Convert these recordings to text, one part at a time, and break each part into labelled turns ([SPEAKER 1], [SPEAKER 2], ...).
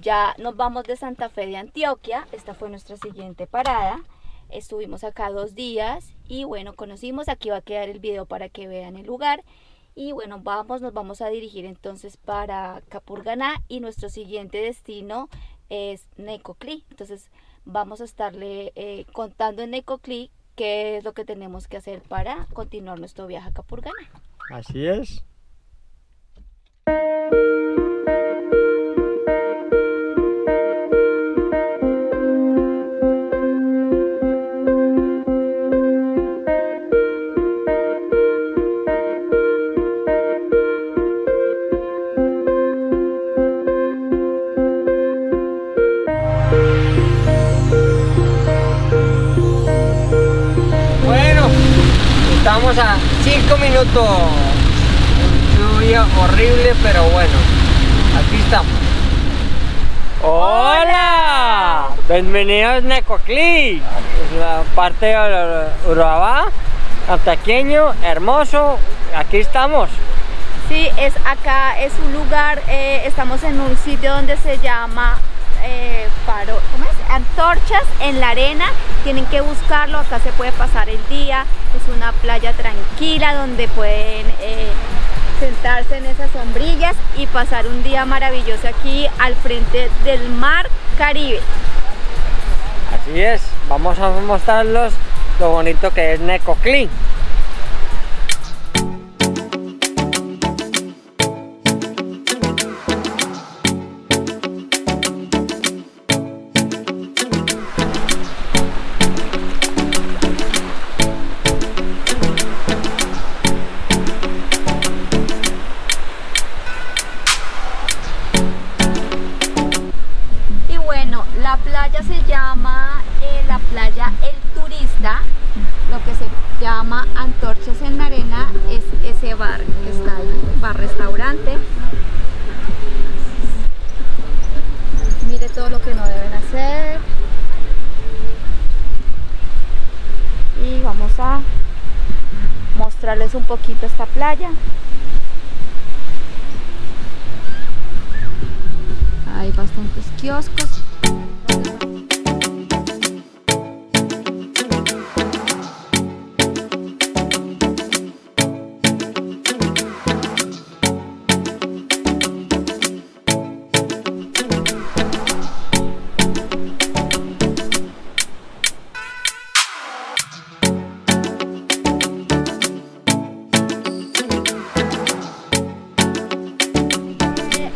[SPEAKER 1] ya nos vamos de Santa Fe de Antioquia. Esta fue nuestra siguiente parada. Estuvimos acá dos días y bueno, conocimos. Aquí va a quedar el video para que vean el lugar. Y bueno, vamos, nos vamos a dirigir entonces para Capurganá y nuestro siguiente destino es Necoclí. Entonces vamos a estarle eh, contando en Necoclí qué es lo que tenemos que hacer para continuar nuestro viaje a Capurganá.
[SPEAKER 2] Así es. Estamos a 5 minutos. Lluvia horrible, pero bueno, aquí estamos. ¡Hola! Bienvenidos a Necoclí, es la parte de Urabá, Antaqueño, hermoso. Aquí estamos.
[SPEAKER 1] Sí, es acá, es un lugar, eh, estamos en un sitio donde se llama eh, faro- ¿cómo es? Antorchas en la arena, tienen que buscarlo, acá se puede pasar el día, es una playa tranquila donde pueden eh, sentarse en esas sombrillas y pasar un día maravilloso aquí al frente del mar Caribe.
[SPEAKER 2] Así es, vamos a mostrarlos lo bonito que es Necoclí.
[SPEAKER 1] Hay bastantes kioscos.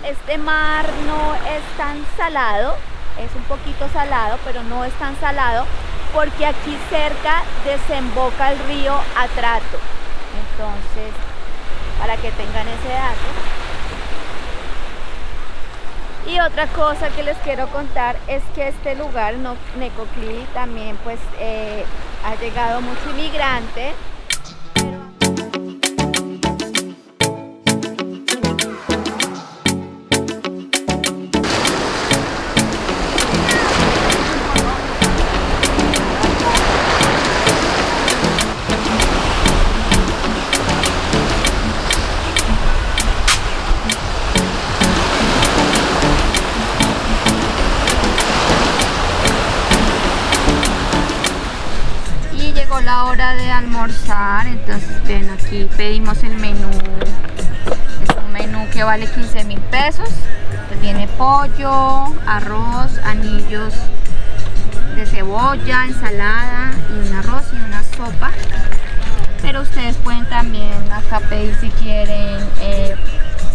[SPEAKER 1] Este mar no es tan salado, es un poquito salado, pero no es tan salado porque aquí cerca desemboca el río Atrato. Entonces, para que tengan ese dato. Y otra cosa que les quiero contar es que este lugar, Necoclí, también pues eh, ha llegado mucho inmigrante. Hora de almorzar, entonces ven aquí pedimos el menú. Es un menú que vale 15 mil pesos. que tiene pollo, arroz, anillos de cebolla, ensalada y un arroz y una sopa. Pero ustedes pueden también acá pedir si quieren, eh,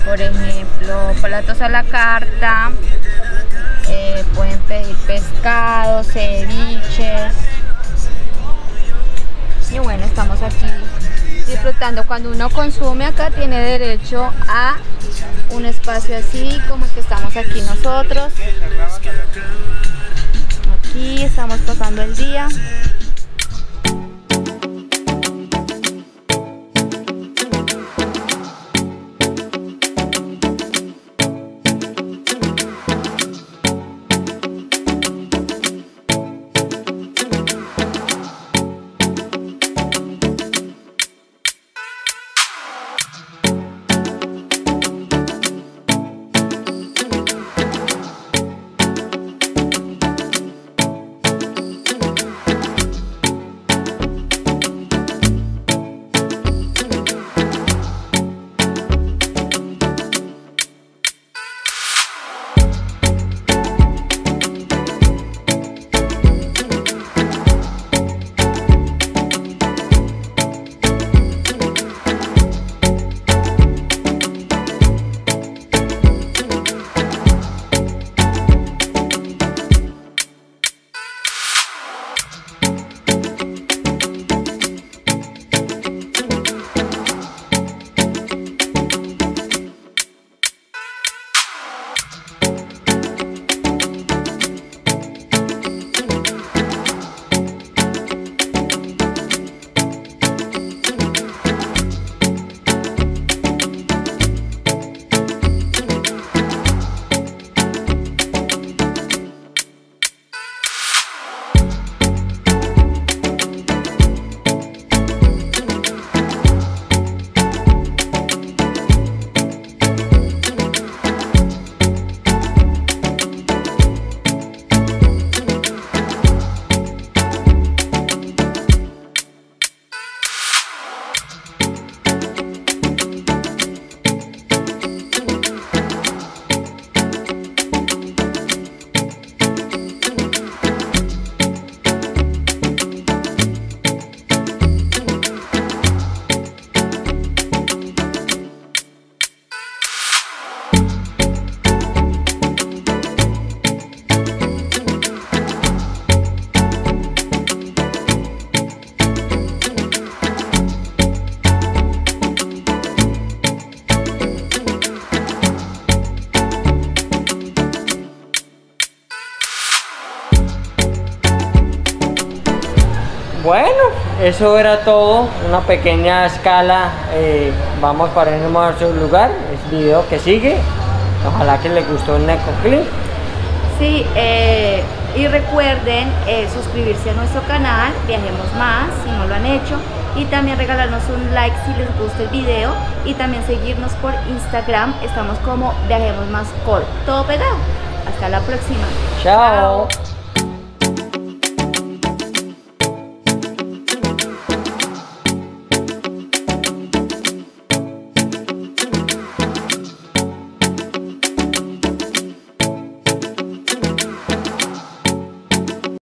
[SPEAKER 1] por ejemplo, platos a la carta. eh, pueden pedir pescado, ceviches, y bueno, estamos aquí disfrutando. Cuando uno consume acá tiene derecho a un espacio así como el que estamos aquí nosotros. Aquí estamos pasando el día.
[SPEAKER 2] Bueno, eso era todo, una pequeña escala, eh, vamos para un hermoso lugar, el video que sigue, ojalá que les gustó el Neco Clip.
[SPEAKER 1] Sí, eh, y recuerden eh, suscribirse a nuestro canal, Viajemos Más, si no lo han hecho, y también regalarnos un like si les gusta el video, y también seguirnos por Instagram, estamos como Viajemos Más Col, todo pegado. Hasta la próxima.
[SPEAKER 2] Chao.